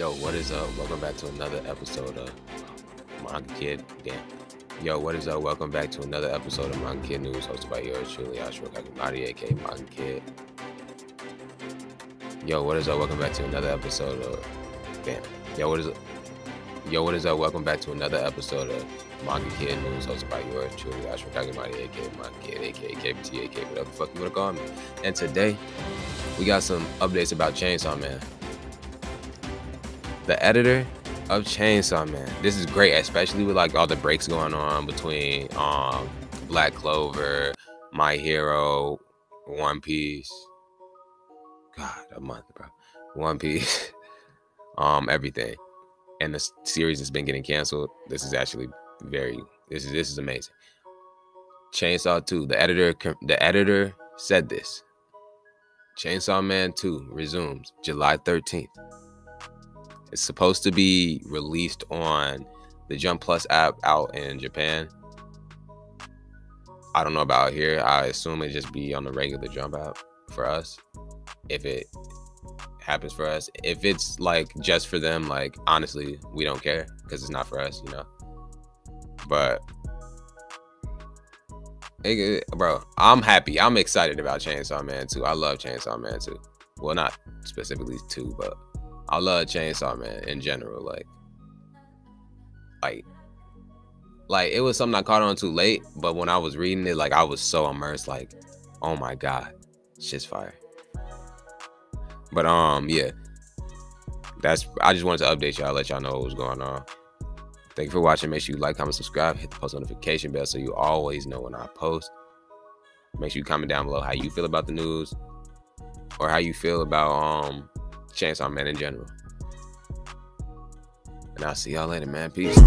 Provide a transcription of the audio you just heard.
is up? Welcome back to another episode of Manga Kidd. Damn. Yo, what is up? Welcome back to another episode of Manga Kidd News, hosted by yours truly, Ashura Kakimari, aka Manga Kidd. Yo, what is up? Welcome back to another episode of Damn. Yo, what is up? Yo, what is up? Welcome back to another episode of Manga Kidd News, hosted by yours truly, Ashura Kakimari, aka Manga Kidd, aka KBT, aka whatever the fuck you wanna call me. And today, we got some updates about Chainsaw Man the editor of Chainsaw Man. This is great, especially with like all the breaks going on between um Black Clover, My Hero, One Piece. God, a month, bro. One Piece, um, everything, and the series has been getting canceled. This is actually very. This is this is amazing. Chainsaw 2. The editor the editor said this. Chainsaw Man 2 resumes July 13th. It's supposed to be released on the Jump Plus app out in Japan. I don't know about here. I assume it just be on the regular Jump app for us. If it happens for us, if it's like just for them, like honestly, we don't care because it's not for us, you know. But bro, I'm happy. I'm excited about Chainsaw Man 2. I love Chainsaw Man 2. Well, not specifically 2, but I love Chainsaw Man in general. Like, like, like it was something I caught on too late. But when I was reading it, like I was so immersed. Like, oh my god, shit's fire. But um, yeah, that's. I just wanted to update y'all, let y'all know what was going on. Thank you for watching. Make sure you like, comment, subscribe, hit the post notification bell so you always know when I post. Make sure you comment down below how you feel about the news or how you feel about um Chainsaw Man in general. And I'll see y'all later, man. Peace.